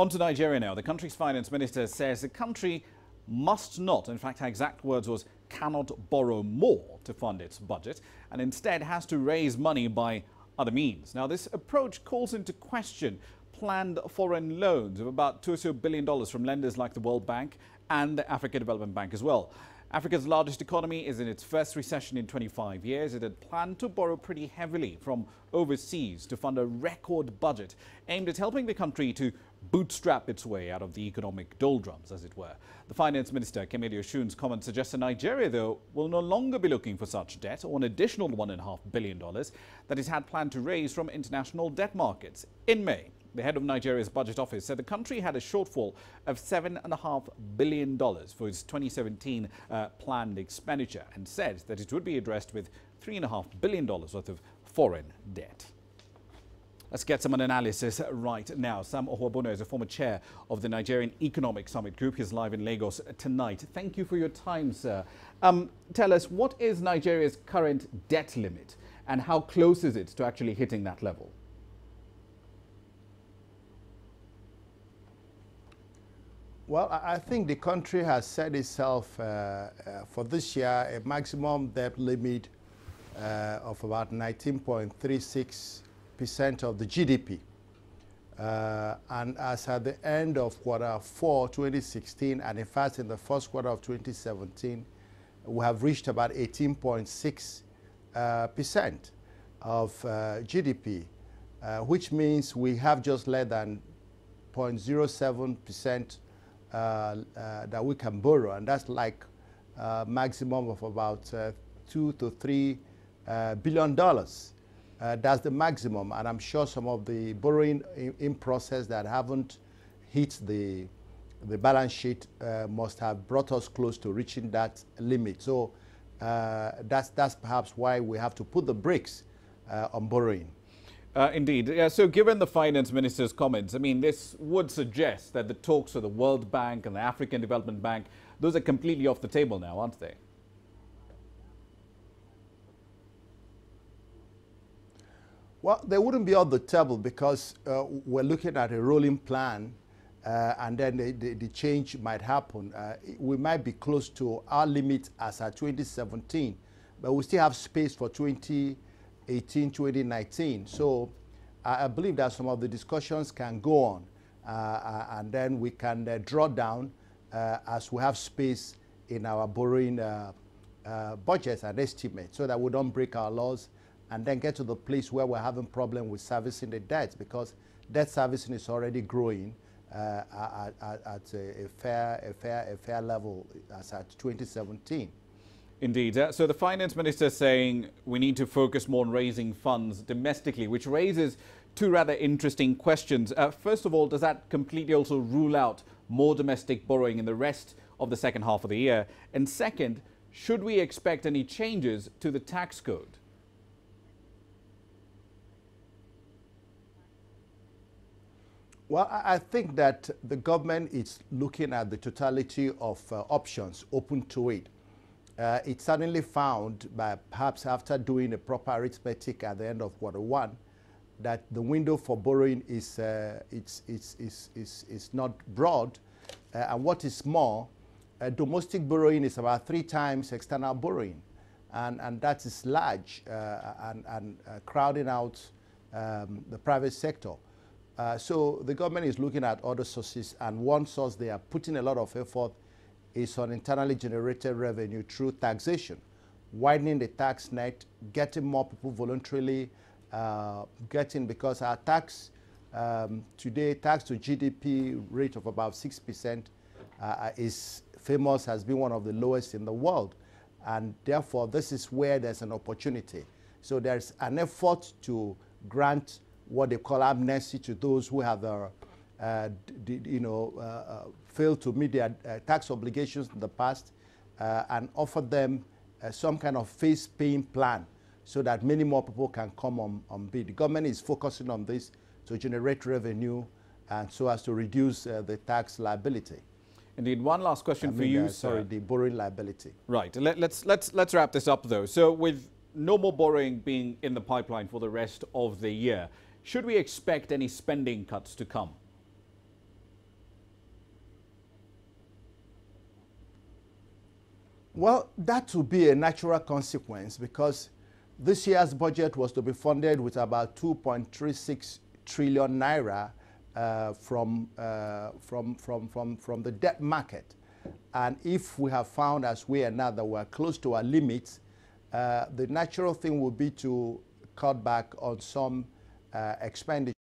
On to Nigeria now. The country's finance minister says the country must not, in fact, her exact words was cannot borrow more to fund its budget and instead has to raise money by other means. Now, this approach calls into question planned foreign loans of about $2 billion from lenders like the World Bank and the Africa Development Bank as well. Africa's largest economy is in its first recession in 25 years. It had planned to borrow pretty heavily from overseas to fund a record budget aimed at helping the country to bootstrap its way out of the economic doldrums, as it were. The finance minister, Kemi Adeosun's comment suggests that Nigeria, though, will no longer be looking for such debt or an additional $1.5 billion that it had planned to raise from international debt markets. In May, the head of Nigeria's budget office said the country had a shortfall of $7.5 billion for its 2017 uh, planned expenditure and said that it would be addressed with $3.5 billion worth of foreign debt. Let's get some analysis right now. Sam Ohuabunwa is a former chair of the Nigerian Economic Summit Group. He's live in Lagos tonight. Thank you for your time, sir. Um, tell us, what is Nigeria's current debt limit and how close is it to actually hitting that level? Well, I think the country has set itself uh, uh, for this year a maximum debt limit uh, of about 19.36% of the GDP. Uh, and as at the end of quarter four 2016, and in fact in the first quarter of 2017, we have reached about 18.6% uh, percent of uh, GDP, which means we have just less than 0.07% uh, uh, that we can borrow, and that's like a maximum of about uh, two to three billion dollars. That's the maximum, and I'm sure some of the borrowing in, in process that haven't hit the the balance sheet uh, must have brought us close to reaching that limit. So uh, that's, that's perhaps why we have to put the brakes uh, on borrowing. Uh, indeed. Yeah, so given the finance minister's comments, I mean, this would suggest that the talks with the World Bank and the African Development Bank, those are completely off the table now, aren't they? Well, they wouldn't be on the table because uh, we're looking at a rolling plan uh, and then the, the, the, change might happen. Uh, we might be close to our limit as at 2017, but we still have space for 2018, 2019. So I, I believe that some of the discussions can go on uh, uh and then we can uh, draw down as we have space in our borrowing budgets and estimates so that we don't break our laws and then get to the place where we're having problem with servicing the debts because debt servicing is already growing at, at, at a, a, fair, a, fair, a fair level as at 2017. Indeed. Uh, so the finance minister is saying we need to focus more on raising funds domestically, which raises two rather interesting questions. Uh, first of all, does that completely also rule out more domestic borrowing in the rest of the second half of the year? And second, should we expect any changes to the tax code? Well, I think that the government is looking at the totality of uh, options open to it uh, it suddenly found, by perhaps after doing a proper arithmetic at the end of quarter one, that the window for borrowing is, uh, it's, it's, it's, it's, it's not broad. Uh, and what is more, uh, domestic borrowing is about three times external borrowing. And, and that is large uh, and, and crowding out um, the private sector. So the government is looking at other sources, and one source they are putting a lot of effort is on internally generated revenue through taxation, widening the tax net, getting more people voluntarily uh, getting, because our tax um, today, tax to GDP rate of about 6% uh, is famous, has been one of the lowest in the world. And therefore, this is where there's an opportunity. So there's an effort to grant what they call amnesty to those who have their uh, you know, uh, uh, failed to meet their tax obligations in the past and offer them some kind of face paying plan so that many more people can come on, on bid. The government is focusing on this to generate revenue and so as to reduce uh, the tax liability. Indeed. One last question I mean, for you, uh, Sorry, the borrowing liability. Right. Let, let's, let's, let's wrap this up, though. So with no more borrowing being in the pipeline for the rest of the year, should we expect any spending cuts to come? Well, that would be a natural consequence because this year's budget was to be funded with about 2.36 trillion naira uh, from, uh, from, from, from, from the debt market. And if we have found, as we are now, that we're close to our limits, uh, the natural thing would be to cut back on some uh, expenditure.